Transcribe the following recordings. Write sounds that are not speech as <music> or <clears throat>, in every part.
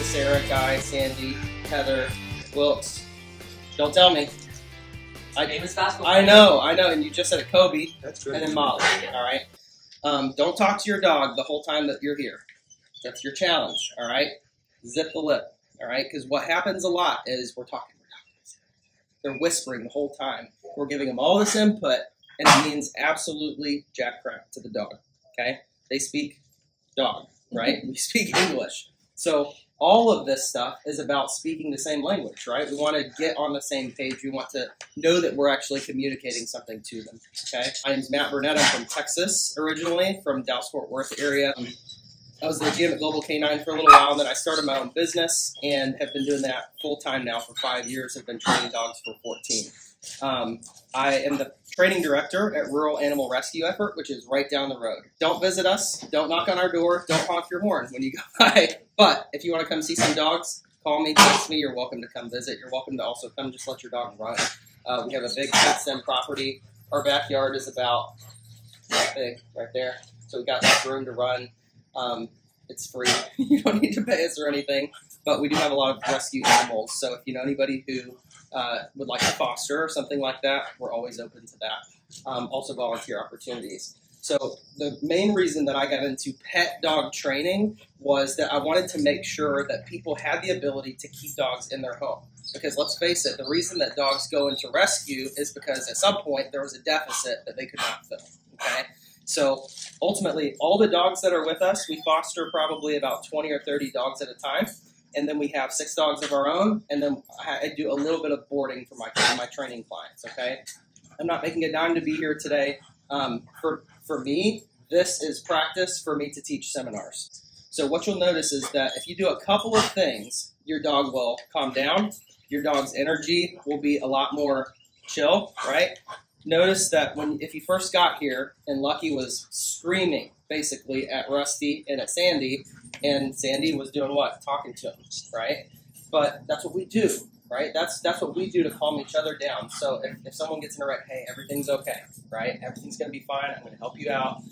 to Sarah, Guy, Sandy, Heather, Wilkes. Don't tell me. I, Famous basketball. I know, I know, and you just said it, Kobe, That's good. and then Molly. All right. Um, don't talk to your dog the whole time that you're here. That's your challenge. All right. Zip the lip. All right. Because what happens a lot is we're talking. We're talking. They're whispering the whole time. We're giving them all this input, and it means absolutely jack crap to the dog. Okay. They speak dog, right? we <laughs> speak English. So all of this stuff is about speaking the same language, right? We want to get on the same page. We want to know that we're actually communicating something to them. Okay. My name's Matt Burnett. I'm from Texas originally, from Dallas Fort Worth area. Um, I was the GM at Global Canine for a little while, and then I started my own business and have been doing that full time now for five years. I've been training dogs for 14. Um, I am the training director at Rural Animal Rescue Effort, which is right down the road. Don't visit us. Don't knock on our door. Don't honk your horn when you go <laughs> by. But if you want to come see some dogs, call me, text me. You're welcome to come visit. You're welcome to also come just let your dog run. Uh, we have a big fenced in property. Our backyard is about that big right there. So we've got enough room to run. Um, it's free. <laughs> you don't need to pay us or anything. But we do have a lot of rescue animals. So if you know anybody who uh, would like to foster or something like that, we're always open to that. Um, also, volunteer opportunities. So, the main reason that I got into pet dog training was that I wanted to make sure that people had the ability to keep dogs in their home. Because let's face it, the reason that dogs go into rescue is because at some point there was a deficit that they could not fill. Okay? So, ultimately, all the dogs that are with us, we foster probably about 20 or 30 dogs at a time and then we have six dogs of our own, and then I do a little bit of boarding for my my training clients. Okay, I'm not making a dime to be here today. Um, for for me, this is practice for me to teach seminars. So what you'll notice is that if you do a couple of things, your dog will calm down. Your dog's energy will be a lot more chill, right? Notice that when if you first got here and Lucky was screaming basically at Rusty and at Sandy, and Sandy was doing what? Talking to him, right? But that's what we do, right? That's that's what we do to calm each other down. So if, if someone gets in a wreck, hey, everything's okay, right? Everything's gonna be fine. I'm gonna help you out.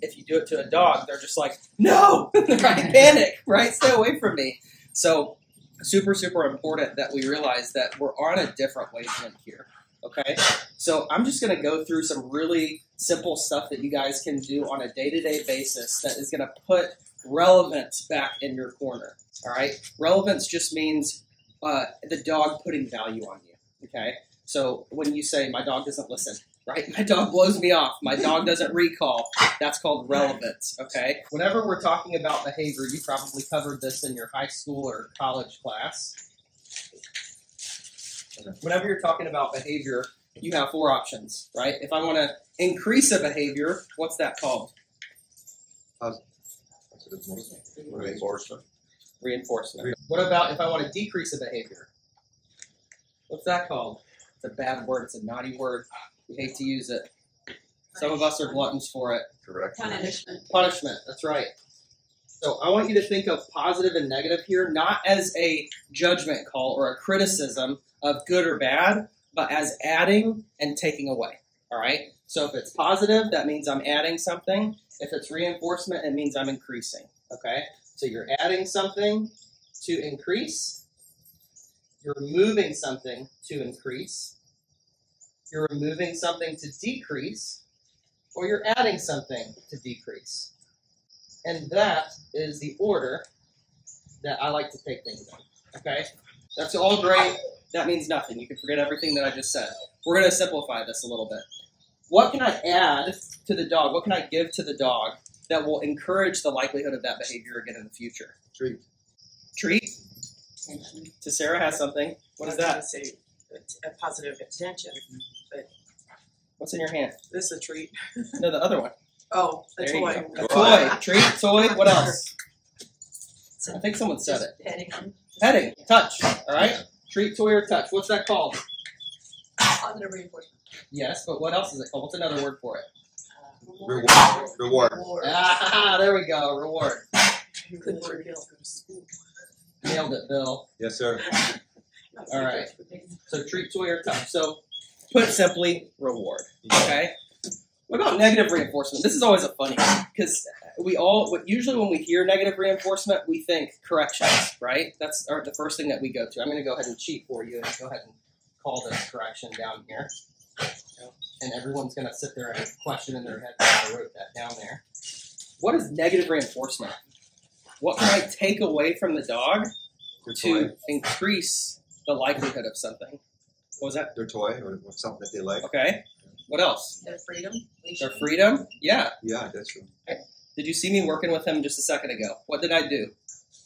If you do it to a dog, they're just like, no, <laughs> right? <laughs> Panic, right? Stay away from me. So super, super important that we realize that we're on a different wavelength here. Okay, so I'm just going to go through some really simple stuff that you guys can do on a day to day basis that is going to put relevance back in your corner. All right, relevance just means uh, the dog putting value on you. Okay, so when you say my dog doesn't listen, right? <laughs> My dog blows me off. My dog doesn't recall. That's called relevance. Okay, whenever we're talking about behavior, you probably covered this in your high school or college class. Whenever you're talking about behavior, you have four options, right? If I want to increase a behavior, what's that called? Reinforcement. Reinforcement. What about if I want to decrease a behavior? What's that called? It's a bad word. It's a naughty word. We hate to use it. Some of us are gluttons for it. Correct. Punishment. Punishment. That's right. So I want you to think of positive and negative here, not as a judgment call or a criticism of good or bad, but as adding and taking away. All right. So if it's positive, that means I'm adding something. If it's reinforcement, it means I'm increasing. Okay. So you're adding something to increase. You're removing something to increase. You're removing something to decrease, or you're adding something to decrease. And that is the order that I like to take things in. Okay? That's all great. That means nothing. You can forget everything that I just said. We're going to simplify this a little bit. What can I add to the dog? What can I give to the dog that will encourage the likelihood of that behavior again in the future? Treat. Treat? To Sarah has something. What is that? Say uh, a positive attention. What's in your hand? This is a treat. <laughs> No, the other one. Oh, a There you toy. go. A toy. Treat, toy. What else? I think someone said it. Petting them. Petting. Touch. All right? Treat, toy, or touch. What's that called? Positive reinforcement. Yes, but what else is it called? What's another word for it? Uh, Reward. Reward. Reward. Ah, <laughs> there we go. Reward. Couldn't work out from school. Nailed it, Bill. Yes, sir. All right. So treat, toy, or touch. So put simply, reward. Okay. What about negative reinforcement? This is always a funny one because we all usually when we hear negative reinforcement, we think corrections, right? That's our, the first thing that we go to. I'm going to go ahead and cheat for you and go ahead and call this correction down here. <laughs> And everyone's going to sit there and question in their head why I wrote that down there. What is negative reinforcement? What can I take away from the dog Their to toy, increase the likelihood of something? What was that? their toy or something that they like. Okay. What else? Their freedom. Their freedom? Yeah. Yeah, that's true. Did you see me working with him just a second ago? What did I do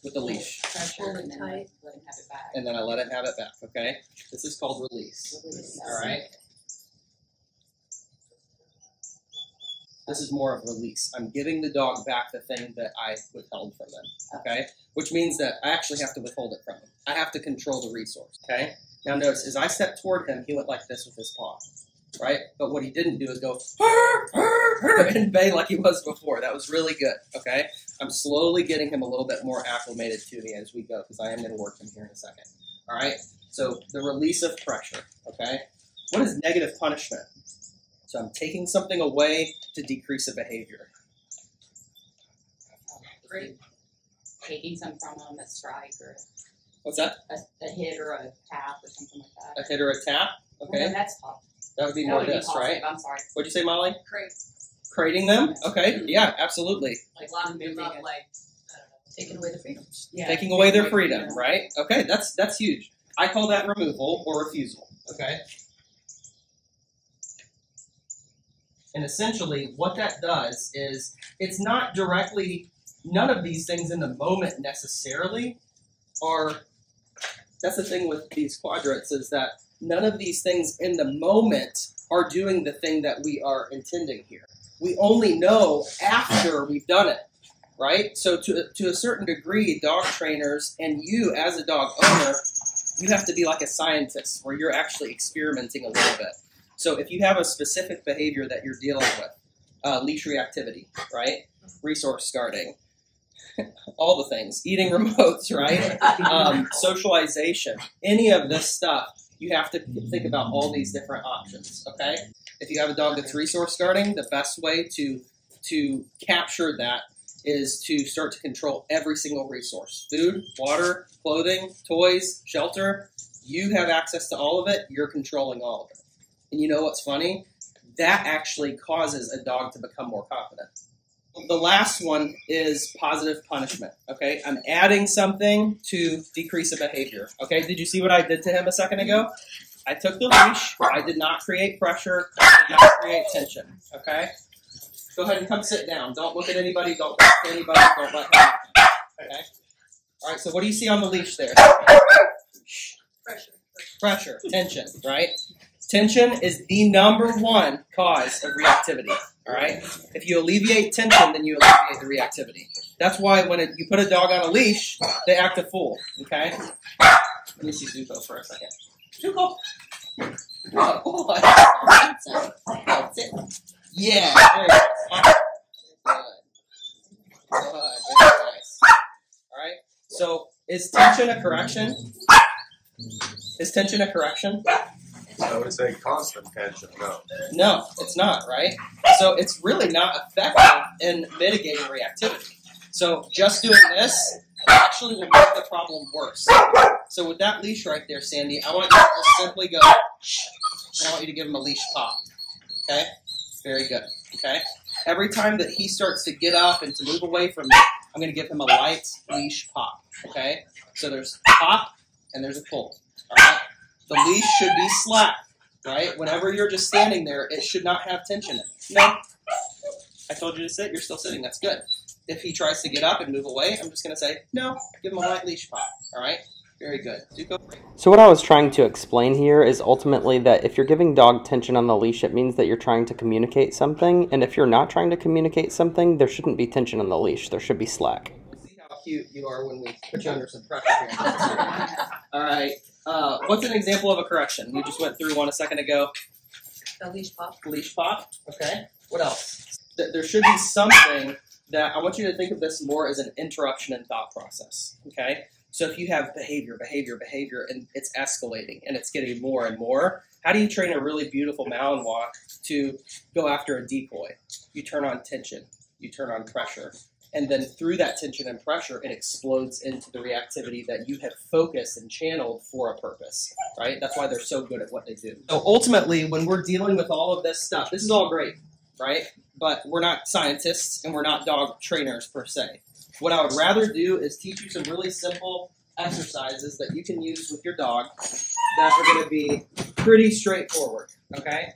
with the leash? Pressure and tight. tight. Let him have it back. And then I let him have it back, okay? This is called release. Release. All right? This is more of release. I'm giving the dog back the thing that I withheld from them, okay? Which means that I actually have to withhold it from him. I have to control the resource, okay? Now notice, as I stepped toward him, he went like this with his paw, right? But what he didn't do is go <laughs> and bay like he was before. That was really good, okay? I'm slowly getting him a little bit more acclimated to me as we go because I am going to work him here in a second, all right? So the release of pressure, okay? What is negative punishment? So I'm taking something away to decrease a behavior. Great. Taking some from them, a strike or What's that? a, a hit or a tap or something like that. A hit or a tap? Okay, then that's tough. that would be That more would this, positive. right? I'm sorry. What'd you say, Molly? Great. Crating them? Okay, yeah, absolutely. Like locking them up, Moving it. like Taking away the freedom. yeah, Taking away their freedom, right? Okay, that's that's huge. I call that removal or refusal. Okay. And essentially, what that does is it's not directly, none of these things in the moment necessarily are. That's the thing with these quadrants is that none of these things in the moment are doing the thing that we are intending here. We only know after we've done it, right? So to to a certain degree, dog trainers and you as a dog owner, you have to be like a scientist where you're actually experimenting a little bit. So if you have a specific behavior that you're dealing with, uh, leash reactivity, right? Resource guarding, <laughs> all the things, eating remotes, right? Um, socialization, any of this stuff, you have to think about all these different options. Okay, if you have a dog that's resource guarding, the best way to to capture that is to start to control every single resource: food, water, clothing, toys, shelter. You have access to all of it. You're controlling all of it. And you know what's funny? That actually causes a dog to become more confident. The last one is positive punishment. Okay, I'm adding something to decrease a behavior. Okay, did you see what I did to him a second ago? I took the leash. I did not create pressure. I did not create tension. Okay, go ahead and come sit down. Don't look at anybody. Don't talk to anybody. Don't let them. Okay. All right. So what do you see on the leash there? Pressure. Pressure, tension. Right. Tension is the number one cause of reactivity. All right. If you alleviate tension, then you alleviate the reactivity. That's why when it, you put a dog on a leash, they act a fool. Okay. Let me see Zuko for a second. Zuko. Oh. Yeah. All right. So, is tension a correction? Is tension a correction? I would say constant tension. No. No, it's not, right? So it's really not effective in mitigating reactivity. So just doing this actually will make the problem worse. So with that leash right there, Sandy, I want you to simply go, I want you to give him a leash pop. Okay? Very good. Okay? Every time that he starts to get up and to move away from me, I'm going to give him a light leash pop. Okay? So there's pop and there's a pull. All right? The leash should be slack right? Whenever you're just standing there, it should not have tension in it. No. I told you to sit, you're still sitting. That's good. If he tries to get up and move away, I'm just going to say, no, give him a light leash pop. All right? Very good. So what I was trying to explain here is ultimately that if you're giving dog tension on the leash, it means that you're trying to communicate something, and if you're not trying to communicate something, there shouldn't be tension on the leash. There should be slack. See how cute you are when we put you under some pressure. <laughs> All right. Uh, what's an example of a correction? We just went through one a second ago. The leash pop. leash pop. Okay. What else? Th- There should be something that I want you to think of this more as an interruption in thought process. Okay. So if you have behavior, behavior, behavior, and it's escalating and it's getting more and more, how do you train a really beautiful Malinois to go after a decoy? You turn on tension. you turn on pressure. And then through that tension and pressure, it explodes into the reactivity that you have focused and channeled for a purpose, right? That's why they're so good at what they do. So ultimately, when we're dealing with all of this stuff, this is all great, right? But we're not scientists and we're not dog trainers per se. What I would rather do is teach you some really simple exercises that you can use with your dog that are going to be pretty straightforward, okay?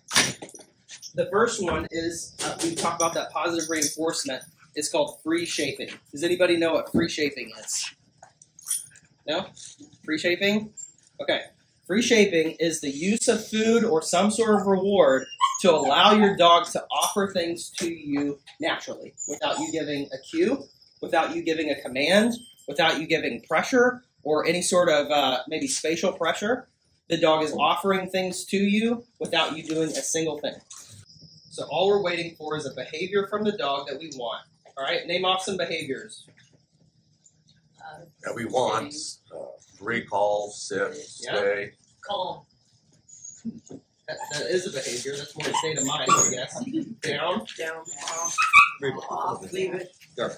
The first one is uh, we talked about that positive reinforcement. It's called free shaping. Does anybody know what free shaping is? No? Free shaping? Okay. Free shaping is the use of food or some sort of reward to allow your dog to offer things to you naturally without you giving a cue, without you giving a command, without you giving pressure or any sort of uh, maybe spatial pressure. The dog is offering things to you without you doing a single thing. So all we're waiting for is a behavior from the dog that we want. All right, name off some behaviors. Uh, That we want, uh, recall, sit, stay. calm. That, that is a behavior. That's more a state of mind, I guess. Down. Down, off, Recall. leave it, Go.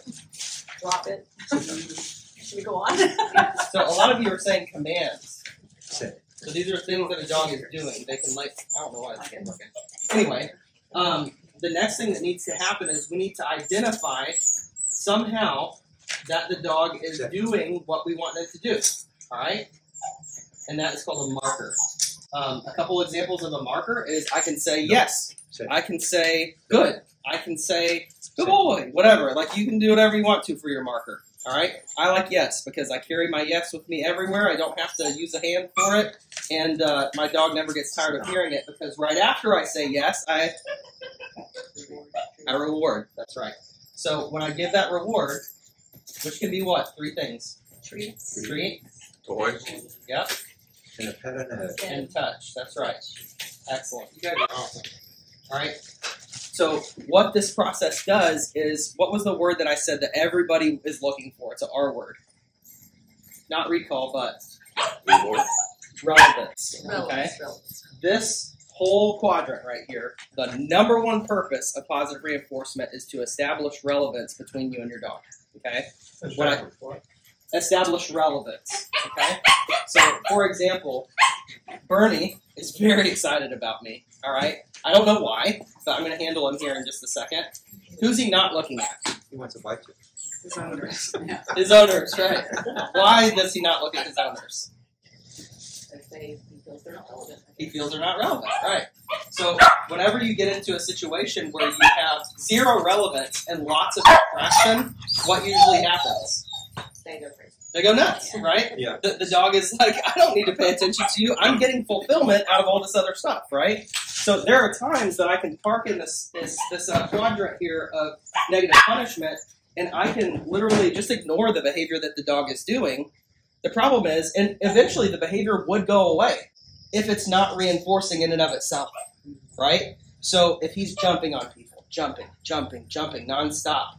drop it. Should we go on? <laughs> So a lot of you are saying commands. Sit. So these are things that a dog is doing. They can like I don't know why this can't working. Anyway, um, the next thing that needs to happen is we need to identify somehow that the dog is doing what we want it to do. All right, and that is called a marker. Um, a couple examples of a marker is I can say yes. I can say good. I can say good boy. Whatever. Like you can do whatever you want to for your marker. All right. I like yes because I carry my yes with me everywhere. I don't have to use a hand for it, and uh, my dog never gets tired of hearing it because right after I say yes, I I reward. That's right. So when I give that reward, which can be what three things: Treats. treat, Toys yep, and a pet and a head. and touch. That's right. Excellent. You guys are awesome. All right. So what this process does is, what was the word that I said that everybody is looking for? It's an R word. Not recall, but Reward. Relevance. Okay. Relevance, relevance. This whole quadrant right here, the number one purpose of positive reinforcement is to establish relevance between you and your dog. Okay. What I- establish relevance. Okay? So, for example, Bernie is very excited about me. All right? I don't know why, but I'm going to handle him here in just a second. Who's he not looking at? He wants to bite you. His owners. His owners, right? Why does he not look at his owners? If they he feels they're not relevant. He feels they're not relevant, right? So, whenever you get into a situation where you have zero relevance and lots of attraction, what usually happens? They go crazy. They go nuts, right? Yeah. The, the dog is like, I don't need to pay attention to you. I'm getting fulfillment out of all this other stuff, right? So there are times that I can park in this this, this uh, quadrant here of negative punishment, and I can literally just ignore the behavior that the dog is doing. The problem is, and eventually the behavior would go away if it's not reinforcing in and of itself, right? So if he's jumping on people, jumping, jumping, jumping nonstop,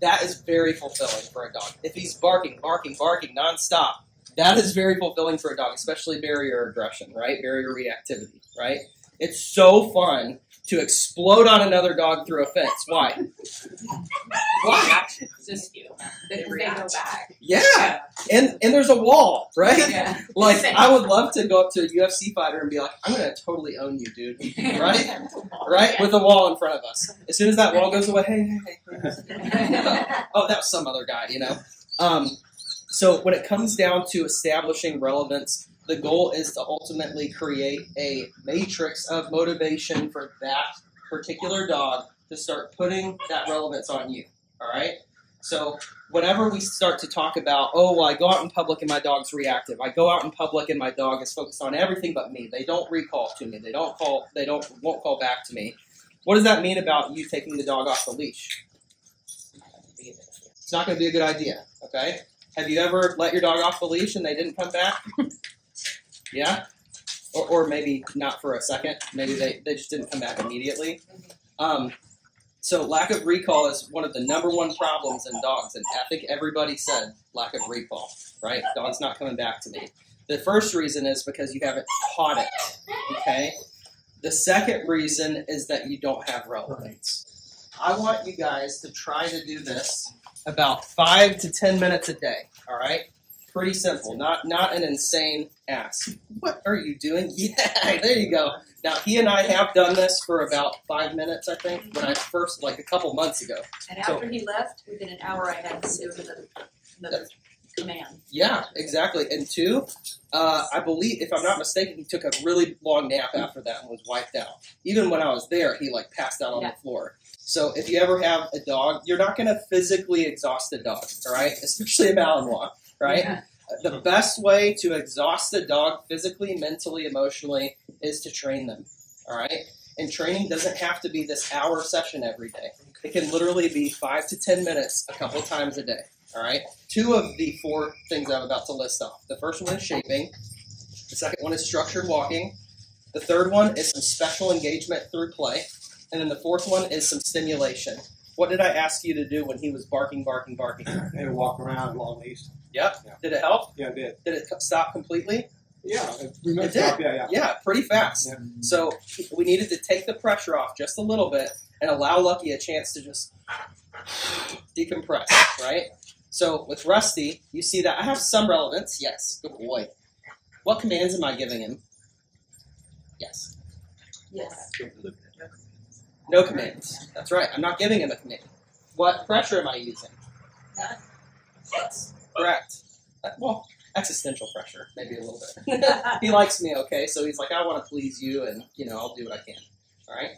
that is very fulfilling for a dog. If he's barking, barking, barking nonstop, that is very fulfilling for a dog, especially barrier aggression, right? Barrier reactivity, right? It's so fun to explode on another dog through a fence. Why? Why? Just you. They they go react. back. Yeah, and and there's a wall, right? Yeah. <laughs> Like I would love to go up to a UFC fighter and be like, "I'm gonna totally own you, dude." <laughs> Right? Right? With a wall in front of us. As soon as that wall goes away, hey, hey, hey. <laughs> oh, that was some other guy, you know. Um, so when it comes down to establishing relevance, the goal is to ultimately create a matrix of motivation for that particular dog to start putting that relevance on you. All right. So whenever we start to talk about, oh, well, I go out in public and my dog's reactive. I go out in public and my dog is focused on everything but me. They don't recall to me. They don't call. They don't won't call back to me. What does that mean about you taking the dog off the leash? It's not going to be a good idea. Okay. Have you ever let your dog off the leash and they didn't come back? <laughs> yeah. Or, or maybe not for a second. Maybe they, they just didn't come back immediately. Um, so lack of recall is one of the number one problems in dogs, and I think everybody said lack of recall. Right? Dog's not coming back to me. The first reason is because you haven't taught it. Okay. The second reason is that you don't have relevance. I want you guys to try to do this about five to ten minutes a day. All right, pretty simple. Not not an insane ask. What are you doing? <laughs> Yeah, there you go. Now he and I have done this for about five minutes, I think, when I first like a couple months ago. And So- after he left, within an hour, I had him do another, another command. Yeah, exactly. And two, uh, I believe, if I'm not mistaken, he took a really long nap after that and was wiped out. Even when I was there, he like passed out on Yeah. the floor. So if you ever have a dog, you're not going to physically exhaust a dog, all right? Especially a Malinois, right? Yeah. The best way to exhaust a dog physically, mentally, emotionally is to train them, all right? And training doesn't have to be this hour session every day. It can literally be five to ten minutes a couple times a day, all right? Two of the four things I'm about to list off. The first one is shaping. The second one is structured walking. The third one is some special engagement through play. And then the fourth one is some stimulation. What did I ask you to do when he was barking, barking, barking? <clears throat> They walk around along these. Yep. Yeah. Did it help? Yeah, it did. Did it stop completely? Yeah, it, It did. up. Yeah, yeah. Yeah, pretty fast. Yeah. So we needed to take the pressure off just a little bit and allow Lucky a chance to just decompress, right? So with Rusty, you see that I have some relevance. Yes, good boy. What commands am I giving him? Yes. Yes. No commands. That's right. I'm not giving him a command. What pressure am I using? None. Yes. Correct. Uh, Well, existential pressure, maybe a little bit. <laughs> <laughs> he likes me, okay? So he's like, I want to please you, and you know, I'll do what I can. All right.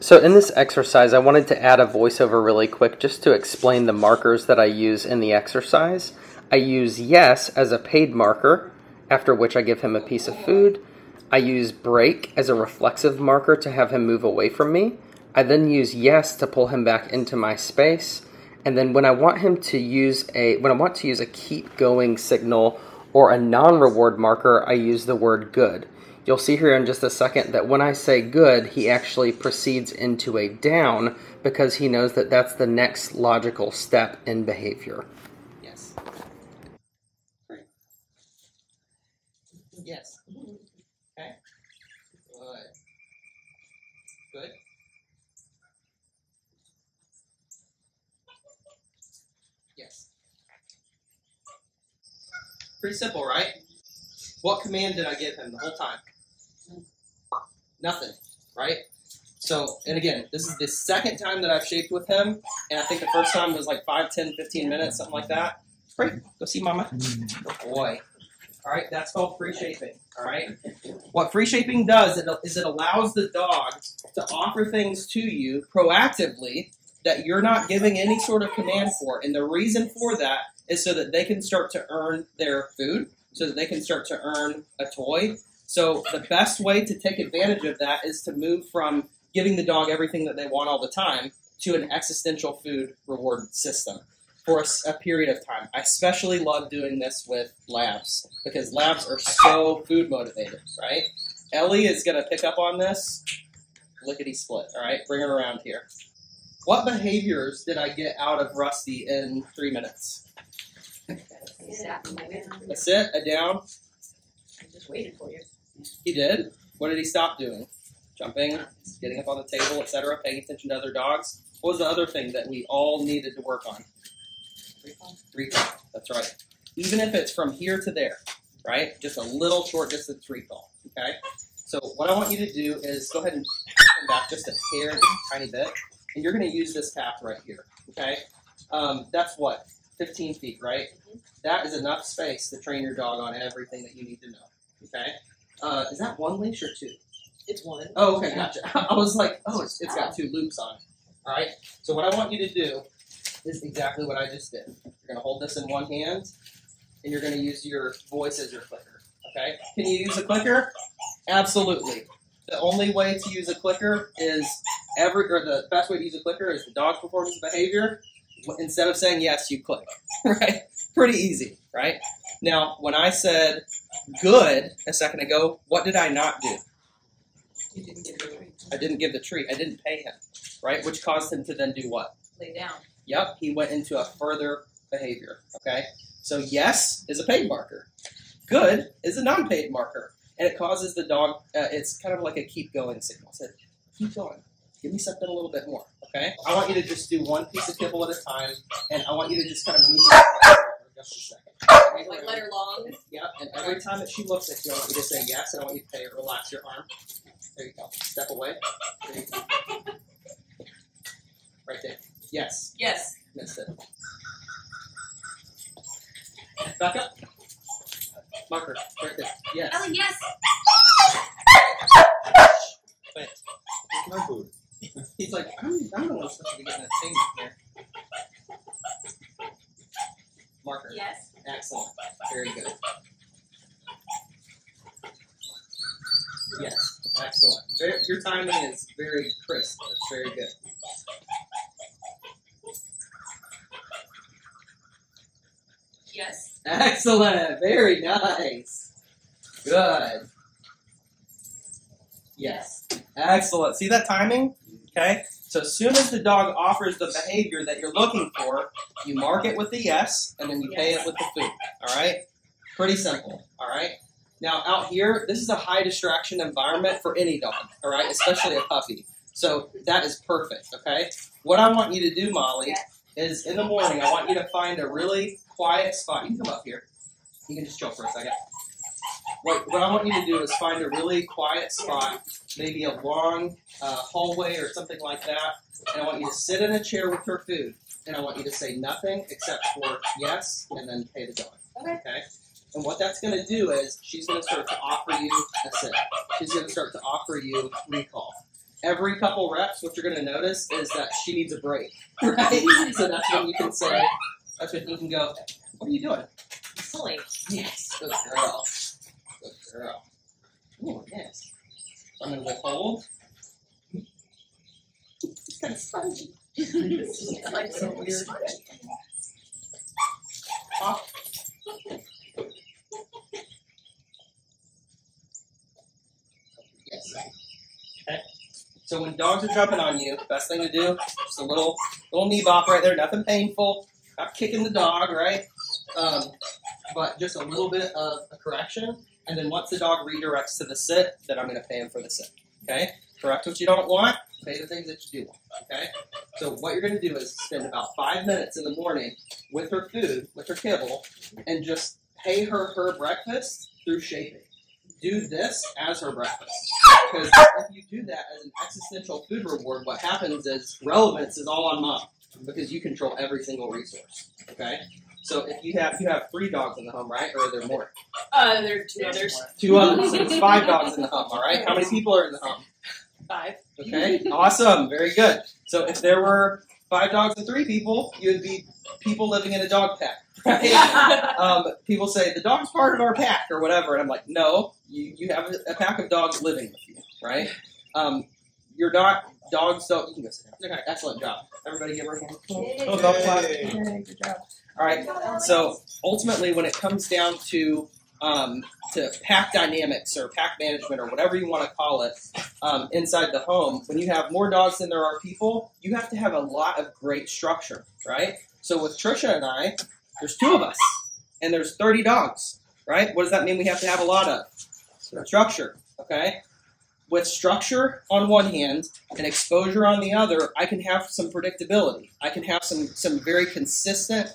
So in this exercise, I wanted to add a voiceover really quick just to explain the markers that I use in the exercise. I use yes as a paid marker, after which I give him a piece of food. I use break as a reflexive marker to have him move away from me. I then use yes to pull him back into my space. And then when I want him to use a when I want to use a keep going signal or a non-reward marker, I use the word good. You'll see here in just a second that when I say good, he actually proceeds into a down because he knows that that's the next logical step in behavior. Yes. Great. Yes. Okay. Good. Good. Yes. Pretty simple, right? What command did I give him the whole time? Nothing, right? So, and again, this is the second time that I've shaped with him, and I think the first time was like 5, 10, 15 minutes, something like that. Great. Go see mama. Good boy. All right, that's called free shaping. All right. What free shaping does is it allows the dog to offer things to you proactively that you're not giving any sort of command for, and the reason for that is so that they can start to earn their food, so that they can start to earn a toy. So the best way to take advantage of that is to move from giving the dog everything that they want all the time to an existential food reward system for a period of time. I especially love doing this with labs because labs are so food motivated, right? Ellie is going to pick up on this. Lickety split, all right? Bring her around here. What behaviors did I get out of Rusty in three minutes? A sit, a down. I just waited for you. He did. What did he stop doing? Jumping, getting up on the table, etc., paying attention to other dogs. What was the other thing that we all needed to work on? Recall. That's right. Even if it's from here to there, right? Just a little short distance recall. Okay. So what I want you to do is go ahead and come back just a hair, just a tiny bit, and you're going to use this path right here. Okay. Um, that's what 15 feet, right? That is enough space to train your dog on everything that you need to know. Okay. Uh, is that one leash or two? It's one. Oh, okay, gotcha. <laughs> I was like, oh, it's, it's got two loops on it. All right. So what I want you to do is exactly what I just did. You're gonna hold this in one hand, and you're gonna use your voice as your clicker. Okay. Can you use a clicker? Absolutely. The only way to use a clicker is every, or the best way to use a clicker is the dog performance behavior. Instead of saying yes, you click. <laughs> Right. Pretty easy. Right. Now, when I said good a second ago, what did I not do? You didn't get the treat. I didn't give the treat. I didn't pay him, right? Which caused him to then do what? Lay down. Yep, he went into a further behavior. Okay, so yes is a paid marker. Good is a non-paid marker, and it causes the dog. Uh, it's kind of like a keep going signal. So keep going. Give me something a little bit more, okay? I want you to just do one piece of kibble at a time, and I want you to just kind of move it just a second. Like let her long. Yep, and every time that she looks at you, I want you to say yes, and I want you to say, relax your arm. There you go. Step away. There you go. Right there. Yes. Yes. Missed it. Back up. Marker. Right there. Yes. Oh yes. Wait. My food. <laughs> He's like, I'm, I'm the one supposed to be getting a thing here. Marker. Yes. Excellent. Very good. Yes. Excellent. Very, your timing is very crisp. That's very good. Yes. Excellent. Very nice. Good. Yes. Excellent. See that timing? Okay. So as soon as the dog offers the behavior that you're looking for, you mark it with the yes, and then you pay it with the food. All right. Pretty simple. All right. Now out here, this is a high distraction environment for any dog. All right, especially a puppy. So that is perfect. Okay. What I want you to do, Molly, is in the morning, I want you to find a really quiet spot. You can come up here. You can just chill for a second. What, what I want you to do is find a really quiet spot, maybe a long uh, hallway or something like that, and I want you to sit in a chair with her food, and I want you to say nothing except for yes, and then pay the dog. Okay. And what that's going to do is she's going to start to offer you a sit. She's going to start to offer you recall. Every couple reps, what you're going to notice is that she needs a break, <laughs> right? so that's when you can say, that's when you can go, what are you doing? Silly. Yes, good girl. Girl. Oh, yes. I'm to withhold. It's kind of spongy. like so weird. Off. Yes. Okay. So when dogs are jumping on you, best thing to do, just a little little knee bop right there, nothing painful, not kicking the dog, right? Um, but just a little bit of a correction, and then once the dog redirects to the sit, then I'm going to pay him for the sit. Okay? Correct what you don't want, pay the things that you do want. Okay? So what you're going to do is spend about five minutes in the morning with her food, with her kibble, and just pay her her breakfast through shaping. Do this as her breakfast. Because if you do that as an existential food reward, what happens is relevance is all on mom because you control every single resource. Okay? So if you have you have three dogs in the home, right? Or are there more? Uh, there are two others. Two others. So there's five <laughs> dogs in the home, all right? How many people are in the home? Five. Okay, awesome, very good. So if there were five dogs and three people, you would be people living in a dog pack. <laughs> Right? <laughs> um, people say the dog's part of our pack or whatever, and I'm like, no, you, you have a, a pack of dogs living with you, right? Um, you're not dogs don't. You can go sit down. Okay, excellent job. Everybody, give her a hand. Oh, golf clap. Yay. Yay, good job. All right. So ultimately, when it comes down to um, to pack dynamics or pack management or whatever you want to call it um, inside the home, when you have more dogs than there are people, you have to have a lot of great structure, right? So with Trisha and I, there's two of us, and there's 30 dogs, right? What does that mean? We have to have a lot of structure, okay? With structure on one hand and exposure on the other, I can have some predictability. I can have some some very consistent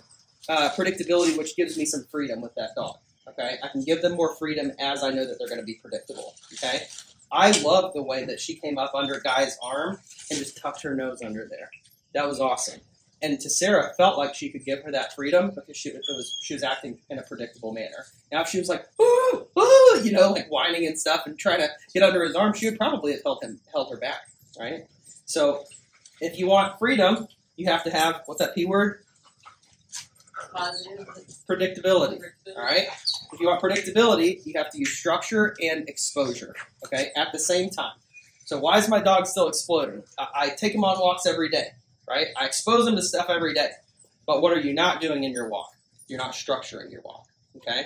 uh, predictability, which gives me some freedom with that dog. Okay, I can give them more freedom as I know that they're going to be predictable. Okay, I love the way that she came up under Guy's arm and just tucked her nose under there. That was awesome. And to Sarah, felt like she could give her that freedom because she it was she was acting in a predictable manner. Now, if she was like, ooh, ooh, you know, like whining and stuff and trying to get under his arm, she would probably have held him held her back, right? So, if you want freedom, you have to have what's that p word? Positive. Predictability. All right. If you want predictability, you have to use structure and exposure. Okay, at the same time. So why is my dog still exploding? I, I take him on walks every day, right? I expose them to stuff every day. But what are you not doing in your walk? You're not structuring your walk. Okay.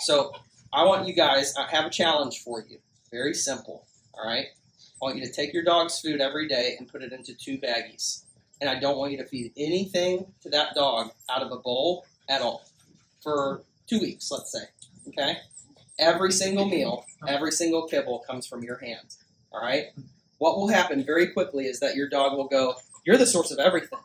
So I want you guys. I have a challenge for you. Very simple. All right. I want you to take your dog's food every day and put it into two baggies. And I don't want you to feed anything to that dog out of a bowl at all for two weeks, let's say. Okay? Every single meal, every single kibble comes from your hand. All right? what will happen very quickly is that your dog will go, "You're the source of everything,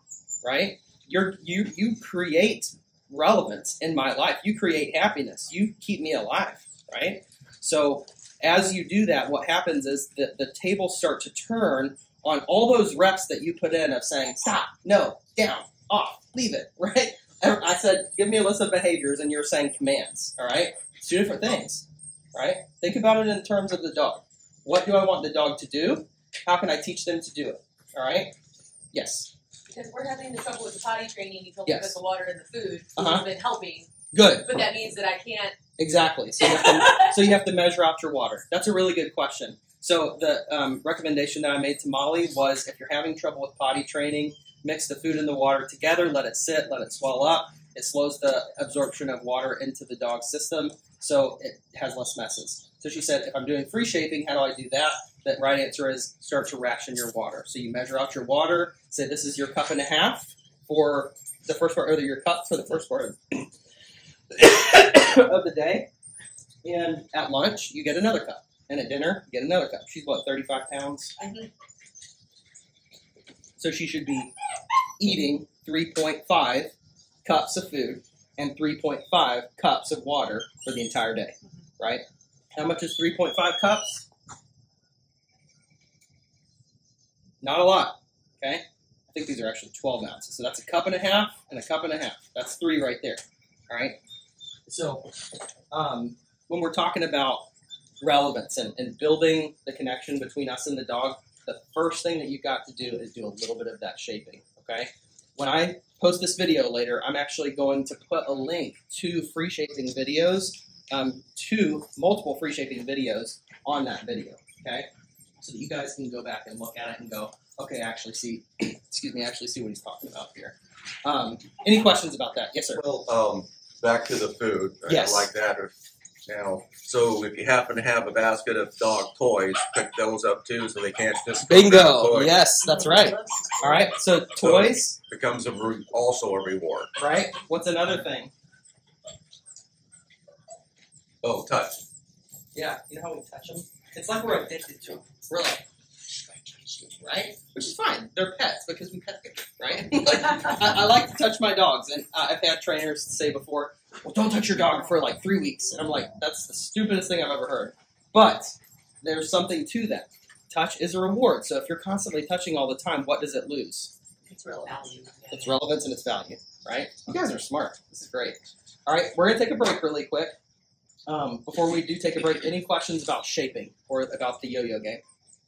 right? You're you you create relevance in my life. You create happiness. You keep me alive, right? So as you do that, what happens is that the tables start to turn on all those reps that you put in of saying, stop, no, down, off, leave it, <laughs> right? I said, give me a list of behaviors, and you're saying commands, all right? It's two different things, right? Think about it in terms of the dog. What do I want the dog to do? How can I teach them to do it, all right? Yes, Because we're having the trouble with the potty training, you told Yes. me about the water and the food, which Uh-huh. has been helping, good. but that means that I can't. Exactly. So you, have to, <laughs> so you have to measure out your water. That's a really good question. So the um, recommendation that I made to Molly was if you're having trouble with potty training, mix the food and the water together, let it sit, let it swell up. It slows the absorption of water into the dog's system, so it has less messes. So she said, if I'm doing free shaping, how do I do that? The right answer is start to ration your water. So you measure out your water, say this is your cup and a half for the first part, or your cup for the first part <coughs> of the day. And at lunch, you get another cup. And at dinner, you get another cup. She's what, 35 pounds? Mhm. So she should be eating 3.5 cups of food and 3.5 cups of water for the entire day, right? How much is 3.5 cups? Not a lot, okay? I think these are actually 12 ounces. So that's a cup and a half and a cup and a half. That's three right there, all right? So um, when we're talking about relevance and, and building the connection between us and the dog, the first thing that you've got to do is do a little bit of that shaping, okay? When I post this video later, I'm actually going to put a link to free shaping videos, um, to multiple free shaping videos on that video, okay? So that you guys can go back and look at it and go, okay, actually see, <clears throat> excuse me, actually see what he's talking about here. Um, any questions about that? Yes, sir. Well, um, back to the food. Yes. like that. Now, so if you happen to have a basket of dog toys, pick those up too, so they can't just Bingo. Yes, that's right. All right. So toys, becomes a re- also a reward. right? What's another thing? Oh, touch. Yeah, you know how we touch them? It's like we're addicted to them. We're like, right? Which is fine. They're pets because we pet them, right? <laughs> like, I, I like to touch my dogs, and uh, I've had trainers say before, "Well, don't touch your dog for like three weeks," and I'm like, "That's the stupidest thing I've ever heard." But there's something to that. Touch is a reward. So if you're constantly touching all the time, what does it lose? It's relevant. Value. its relevance and its value, right? You guys are smart. This is great. All right, we're gonna take a break really quick. Um, before we do take a break, any questions about shaping or about the yo-yo game?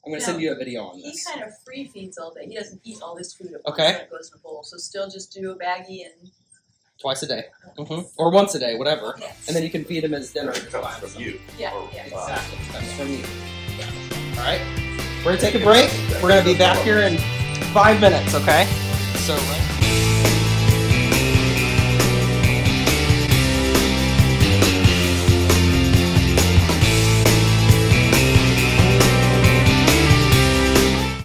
I'm gonna send you a video on this. He kind of free feeds all day. He doesn't eat all this food at once Okay. when it goes in a bowl. So still just do a baggie and Twice a day, hmm or once a day, whatever. yeah, And then you can feed him his dinner. It comes from you. yeah, Oh, yeah. wow. Exactly, comes from you. All right, we're gonna take a break. We're gonna be back here in five minutes. Okay. So. Right.